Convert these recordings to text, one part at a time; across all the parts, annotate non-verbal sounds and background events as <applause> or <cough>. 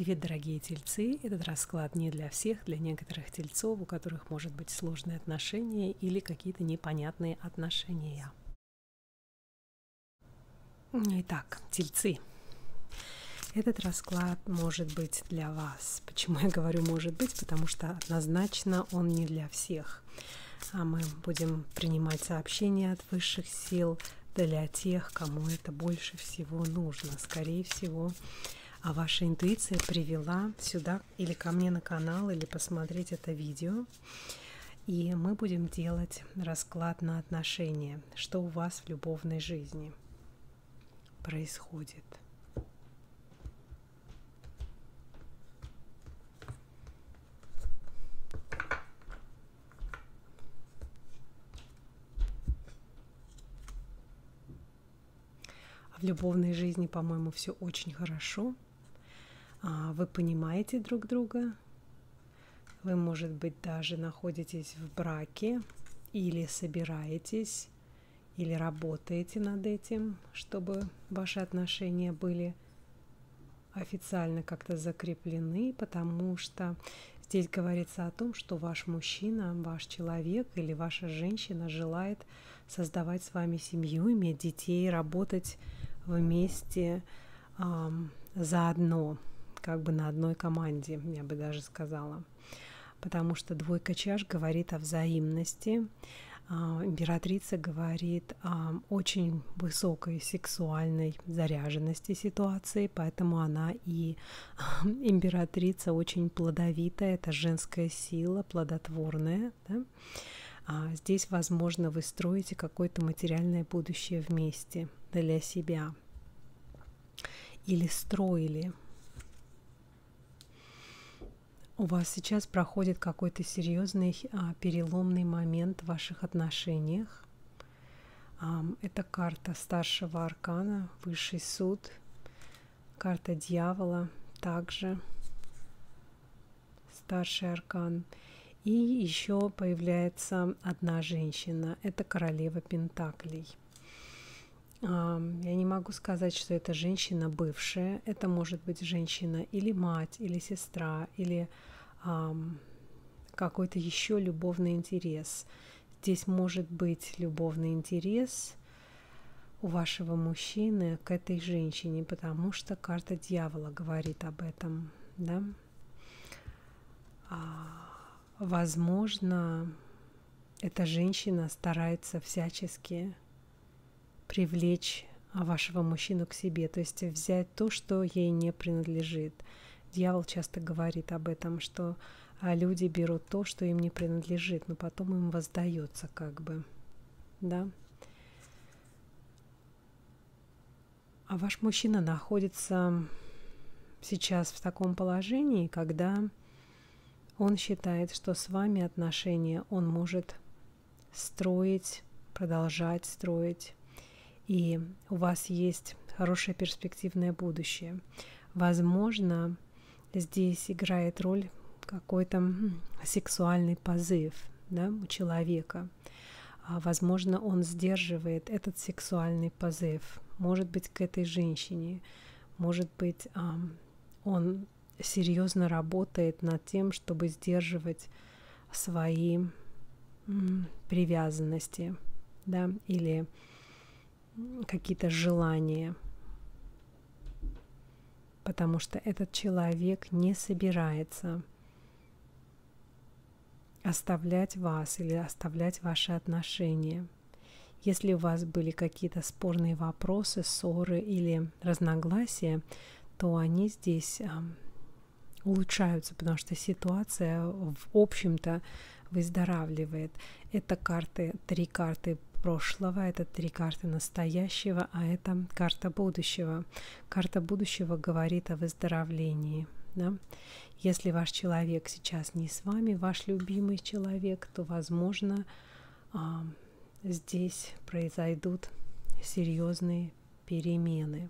Привет, дорогие тельцы! Этот расклад не для всех, для некоторых тельцов, у которых может быть сложные отношения или какие-то непонятные отношения. Итак, тельцы. Этот расклад может быть для вас. Почему я говорю может быть? Потому что однозначно он не для всех. А мы будем принимать сообщения от высших сил для тех, кому это больше всего нужно. Скорее всего, а ваша интуиция привела сюда или ко мне на канал, или посмотреть это видео. И мы будем делать расклад на отношения, что у вас в любовной жизни происходит. В любовной жизни, по-моему, все очень хорошо. А, вы понимаете друг друга, вы, может быть, даже находитесь в браке или собираетесь, или работаете над этим, чтобы ваши отношения были официально как-то закреплены, потому что здесь говорится о том, что ваш мужчина, ваш человек или ваша женщина желает создавать с вами семью, иметь детей, работать вместе эм, заодно как бы на одной команде, я бы даже сказала. Потому что двойка чаш говорит о взаимности, а, императрица говорит о очень высокой сексуальной заряженности ситуации, поэтому она и <laughs> императрица очень плодовитая, это женская сила, плодотворная. Да? А здесь, возможно, вы строите какое-то материальное будущее вместе для себя. Или строили у вас сейчас проходит какой-то серьезный а, переломный момент в ваших отношениях. А, это карта старшего аркана, высший суд, карта дьявола также, старший аркан. И еще появляется одна женщина, это королева Пентаклей. Я не могу сказать, что это женщина бывшая. Это может быть женщина или мать, или сестра, или какой-то еще любовный интерес. Здесь может быть любовный интерес у вашего мужчины к этой женщине, потому что карта дьявола говорит об этом, да? А, возможно, эта женщина старается всячески привлечь вашего мужчину к себе, то есть взять то, что ей не принадлежит. Дьявол часто говорит об этом, что а, люди берут то, что им не принадлежит, но потом им воздается как бы, да. А ваш мужчина находится сейчас в таком положении, когда он считает, что с вами отношения он может строить, продолжать строить, и у вас есть хорошее перспективное будущее. Возможно, здесь играет роль какой-то сексуальный позыв да, у человека. А, возможно, он сдерживает этот сексуальный позыв. Может быть, к этой женщине. Может быть, он серьезно работает над тем, чтобы сдерживать свои привязанности, да, или какие-то желания, потому что этот человек не собирается оставлять вас или оставлять ваши отношения. Если у вас были какие-то спорные вопросы, ссоры или разногласия, то они здесь улучшаются, потому что ситуация в общем-то выздоравливает. Это карты, три карты прошлого, это три карты настоящего, а это карта будущего. Карта будущего говорит о выздоровлении. Да? Если ваш человек сейчас не с вами, ваш любимый человек, то, возможно, а, здесь произойдут серьезные перемены.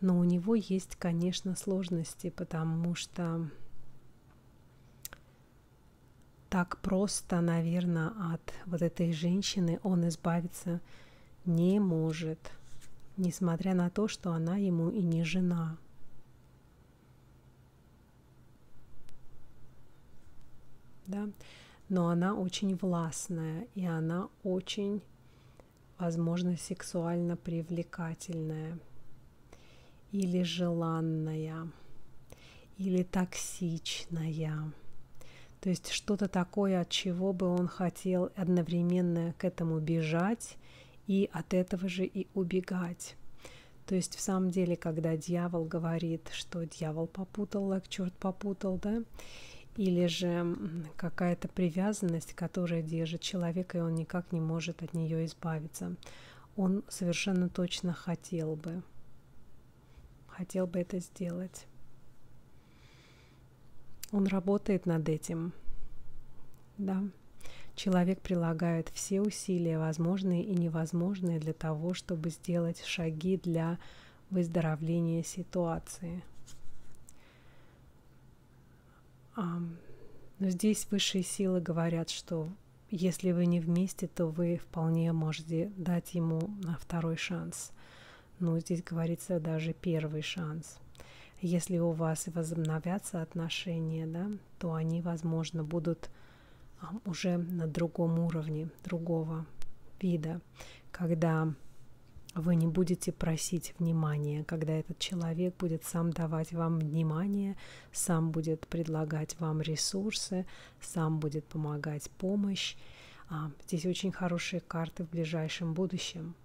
Но у него есть, конечно, сложности, потому что так просто, наверное, от вот этой женщины он избавиться не может, несмотря на то, что она ему и не жена. Да? Но она очень властная, и она очень, возможно, сексуально привлекательная или желанная, или токсичная то есть что-то такое, от чего бы он хотел одновременно к этому бежать и от этого же и убегать. То есть в самом деле, когда дьявол говорит, что дьявол попутал, как черт попутал, да, или же какая-то привязанность, которая держит человека, и он никак не может от нее избавиться, он совершенно точно хотел бы, хотел бы это сделать. Он работает над этим, да человек прилагает все усилия, возможные и невозможные, для того, чтобы сделать шаги для выздоровления ситуации. Но здесь высшие силы говорят, что если вы не вместе, то вы вполне можете дать ему второй шанс. Но здесь говорится даже первый шанс. Если у вас возобновятся отношения, да, то они, возможно, будут уже на другом уровне, другого вида, когда вы не будете просить внимания, когда этот человек будет сам давать вам внимание, сам будет предлагать вам ресурсы, сам будет помогать помощь. А, здесь очень хорошие карты в ближайшем будущем,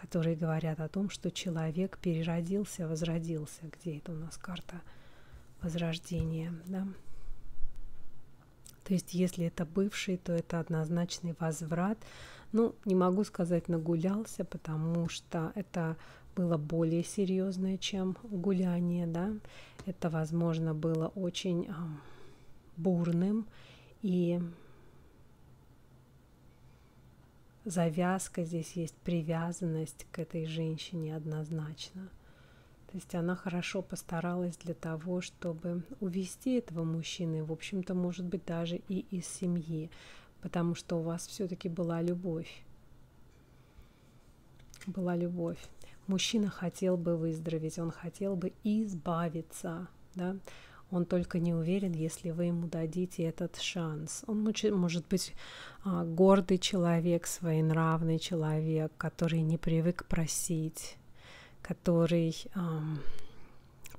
которые говорят о том, что человек переродился, возродился. Где это у нас карта возрождения? Да? То есть, если это бывший, то это однозначный возврат. Ну, не могу сказать нагулялся, потому что это было более серьезное, чем гуляние, да. Это, возможно, было очень бурным и завязка здесь есть привязанность к этой женщине однозначно. То есть она хорошо постаралась для того, чтобы увести этого мужчины, в общем-то, может быть, даже и из семьи, потому что у вас все-таки была любовь. Была любовь. Мужчина хотел бы выздороветь, он хотел бы избавиться, да, он только не уверен, если вы ему дадите этот шанс. Он может быть а, гордый человек, своенравный человек, который не привык просить, который эм,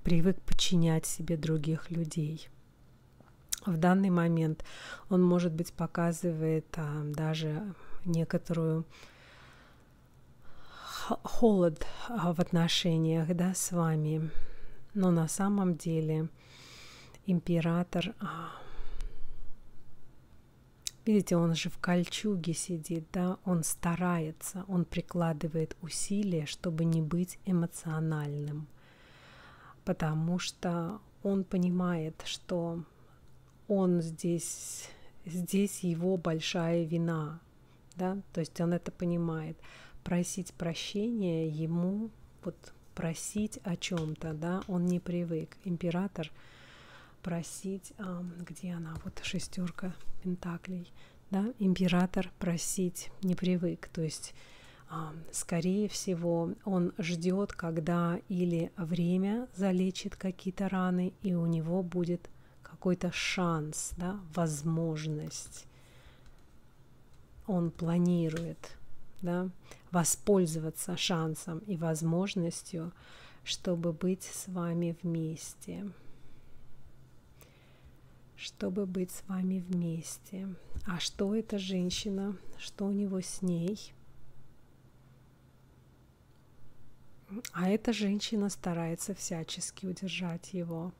привык подчинять себе других людей. В данный момент он, может быть, показывает а, даже некоторую холод а, в отношениях да, с вами, но на самом деле император а, Видите, он же в кольчуге сидит, да, он старается, он прикладывает усилия, чтобы не быть эмоциональным, потому что он понимает, что он здесь, здесь его большая вина, да, то есть он это понимает. Просить прощения ему, вот просить о чем-то, да, он не привык. Император – просить, где она, вот шестерка пентаклей, да, император просить не привык, то есть скорее всего, он ждет, когда или время залечит какие-то раны, и у него будет какой-то шанс, да, возможность. Он планирует да, воспользоваться шансом и возможностью, чтобы быть с вами вместе чтобы быть с вами вместе. А что эта женщина, что у него с ней? А эта женщина старается всячески удержать его.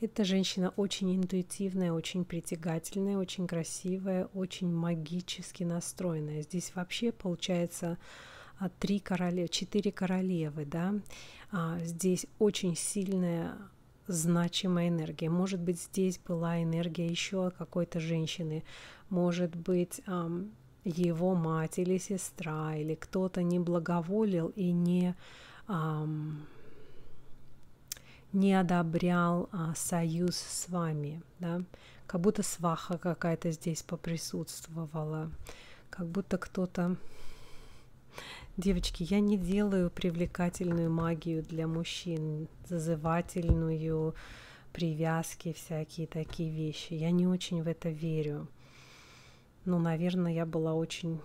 Эта женщина очень интуитивная, очень притягательная, очень красивая, очень магически настроенная. Здесь вообще получается а, три королевы, четыре королевы, да. А, здесь очень сильная значимая энергия. Может быть, здесь была энергия еще какой-то женщины, может быть, его мать или сестра, или кто-то не благоволил и не, не одобрял э, союз с вами, да? как будто сваха какая-то здесь поприсутствовала, как будто кто-то Девочки, я не делаю привлекательную магию для мужчин, зазывательную, привязки, всякие такие вещи. Я не очень в это верю. Ну, наверное, я была очень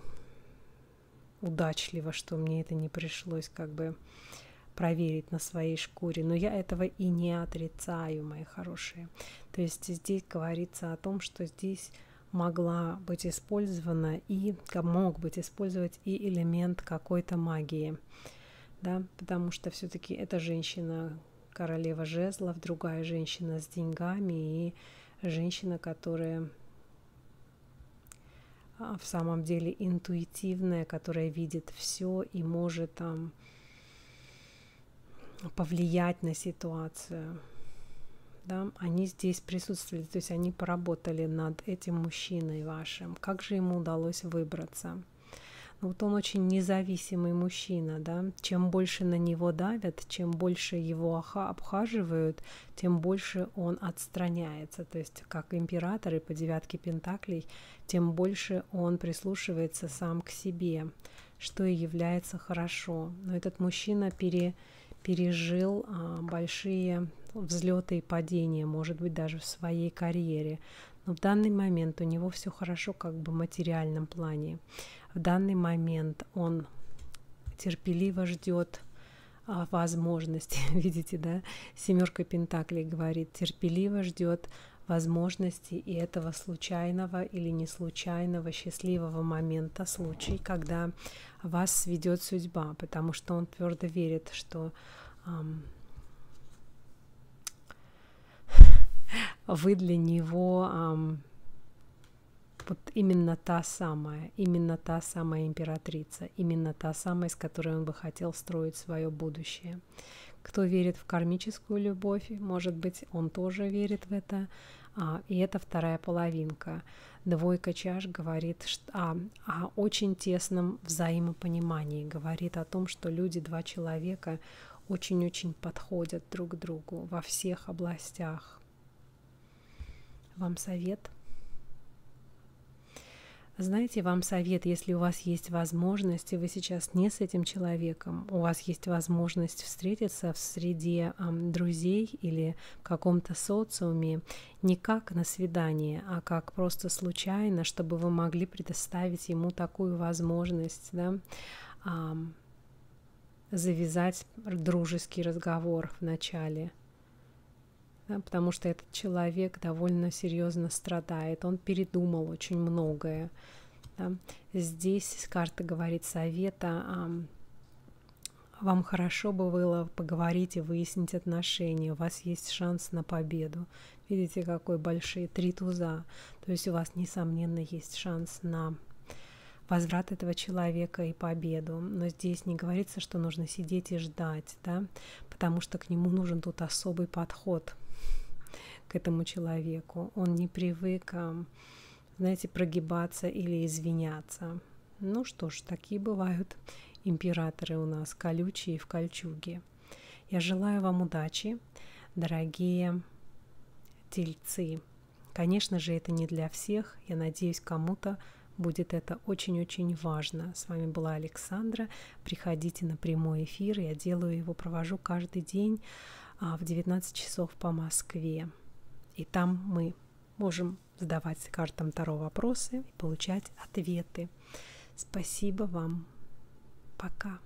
удачлива, что мне это не пришлось как бы проверить на своей шкуре. Но я этого и не отрицаю, мои хорошие. То есть здесь говорится о том, что здесь могла быть использована и мог быть использовать и элемент какой-то магии, да, потому что все-таки эта женщина королева жезлов, другая женщина с деньгами и женщина, которая а, в самом деле интуитивная, которая видит все и может там повлиять на ситуацию да, они здесь присутствовали, то есть они поработали над этим мужчиной вашим. Как же ему удалось выбраться? Ну, вот он очень независимый мужчина, да, чем больше на него давят, чем больше его обхаживают, тем больше он отстраняется, то есть как император и по девятке пентаклей, тем больше он прислушивается сам к себе, что и является хорошо. Но этот мужчина пере, пережил а, большие взлеты и падения, может быть, даже в своей карьере. Но в данный момент у него все хорошо как бы в материальном плане. В данный момент он терпеливо ждет а, возможности, <laughs> видите, да, семерка Пентаклей говорит, терпеливо ждет возможности и этого случайного или не случайного счастливого момента, случай, когда вас сведет судьба, потому что он твердо верит, что вы для него эм, вот именно та самая, именно та самая императрица, именно та самая, с которой он бы хотел строить свое будущее. Кто верит в кармическую любовь, может быть, он тоже верит в это. А, и это вторая половинка. Двойка чаш говорит о, о очень тесном взаимопонимании, говорит о том, что люди, два человека, очень-очень подходят друг к другу во всех областях. Вам совет – знаете, вам совет, если у вас есть возможность, и вы сейчас не с этим человеком, у вас есть возможность встретиться в среде эм, друзей или в каком-то социуме, не как на свидание, а как просто случайно, чтобы вы могли предоставить ему такую возможность, да, эм, завязать дружеский разговор в начале – да, потому что этот человек довольно серьезно страдает, он передумал очень многое. Да. Здесь карта говорит совета, а, вам хорошо бы было поговорить и выяснить отношения, у вас есть шанс на победу. Видите, какой большие три туза. То есть у вас, несомненно, есть шанс на возврат этого человека и победу. Но здесь не говорится, что нужно сидеть и ждать, да, потому что к нему нужен тут особый подход – к этому человеку. Он не привык, знаете, прогибаться или извиняться. Ну что ж, такие бывают императоры у нас, колючие в кольчуге. Я желаю вам удачи, дорогие тельцы. Конечно же, это не для всех. Я надеюсь, кому-то будет это очень-очень важно. С вами была Александра. Приходите на прямой эфир. Я делаю его, провожу каждый день а, в 19 часов по Москве. И там мы можем задавать картам Таро вопросы и получать ответы. Спасибо вам. Пока.